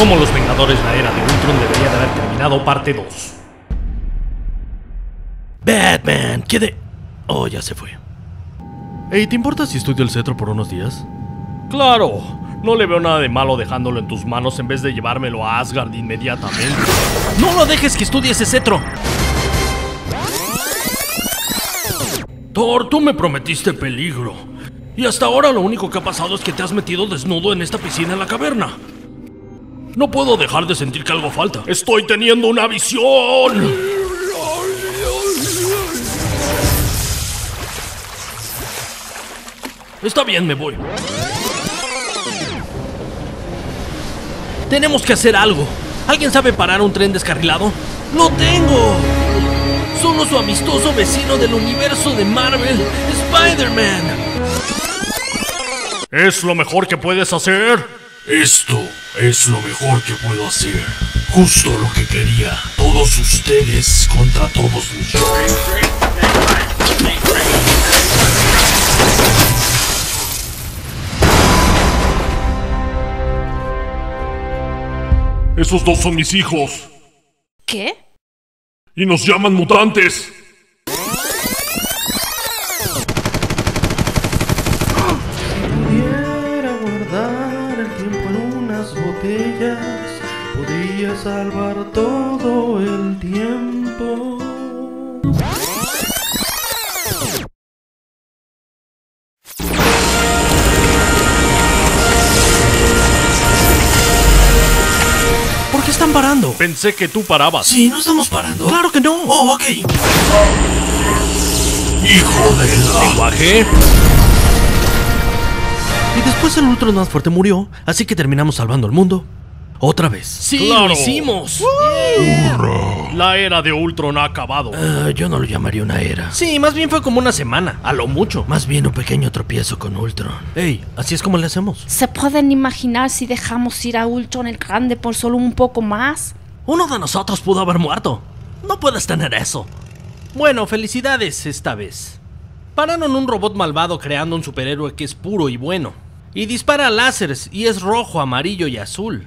Como los Vengadores la era de Ultron debería de haber terminado parte 2. Batman, ¿qué de...? Oh, ya se fue. Ey, ¿te importa si estudio el cetro por unos días? Claro, no le veo nada de malo dejándolo en tus manos en vez de llevármelo a Asgard inmediatamente. ¡No lo dejes que estudie ese cetro! Thor, tú me prometiste peligro. Y hasta ahora lo único que ha pasado es que te has metido desnudo en esta piscina en la caverna. No puedo dejar de sentir que algo falta. Estoy teniendo una visión. Está bien, me voy. Tenemos que hacer algo. ¿Alguien sabe parar un tren descarrilado? ¡Lo tengo! Solo su amistoso vecino del universo de Marvel, Spider-Man. Es lo mejor que puedes hacer. Esto es lo mejor que puedo hacer. Justo lo que quería. Todos ustedes contra todos mis Esos dos son mis hijos. ¿Qué? Y nos llaman mutantes. Botellas, podría salvar todo el tiempo. ¿Por qué están parando? Pensé que tú parabas. Sí, no estamos parando. ¡Claro que no! Oh, ok. Hijo de la... ¿Lenguaje? Y después el Ultron más fuerte murió, así que terminamos salvando al mundo. Otra vez. Sí, lo lo hicimos. La era de Ultron ha acabado. Ah, yo no lo llamaría una era. Sí, más bien fue como una semana, a lo mucho. Más bien un pequeño tropiezo con Ultron. Ey, así es como le hacemos. ¿Se pueden imaginar si dejamos ir a Ultron el Grande por solo un poco más? Uno de nosotros pudo haber muerto. No puedes tener eso. Bueno, felicidades esta vez. Pararon un robot malvado creando un superhéroe que es puro y bueno. Y dispara láseres y es rojo, amarillo y azul.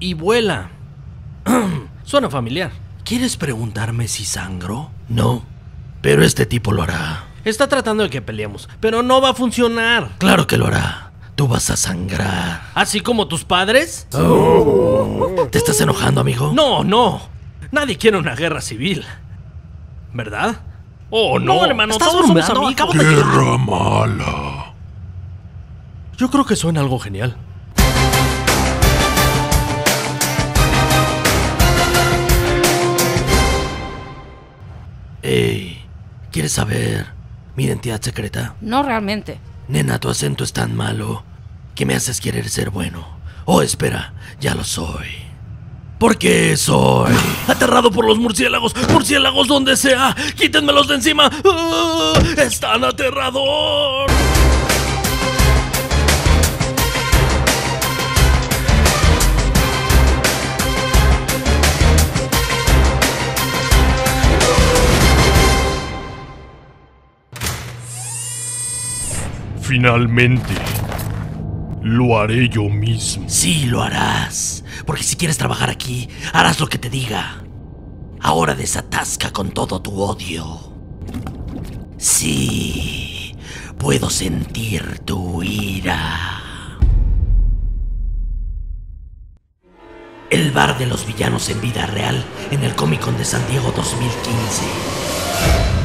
Y vuela. Suena familiar. ¿Quieres preguntarme si sangro? No. Pero este tipo lo hará. Está tratando de que peleemos, pero no va a funcionar. Claro que lo hará. Tú vas a sangrar. ¿Así como tus padres? ¿Te estás enojando, amigo? No, no. Nadie quiere una guerra civil. ¿Verdad? Oh, no. hermano, ¿Estás todos somos amigos. Acabo de- Guerra mala. Yo creo que suena algo genial. Ey, ¿quieres saber mi identidad secreta? No realmente. Nena, tu acento es tan malo que me haces querer ser bueno. Oh, espera, ya lo soy. ¿Por qué soy? Aterrado por los murciélagos, murciélagos donde sea, quítenmelos de encima. ¡Ah! ¡Es tan aterrador! Finalmente. Lo haré yo mismo. Sí, lo harás. Porque si quieres trabajar aquí, harás lo que te diga. Ahora desatasca con todo tu odio. Sí, puedo sentir tu ira. El bar de los villanos en vida real en el Comic Con de San Diego 2015.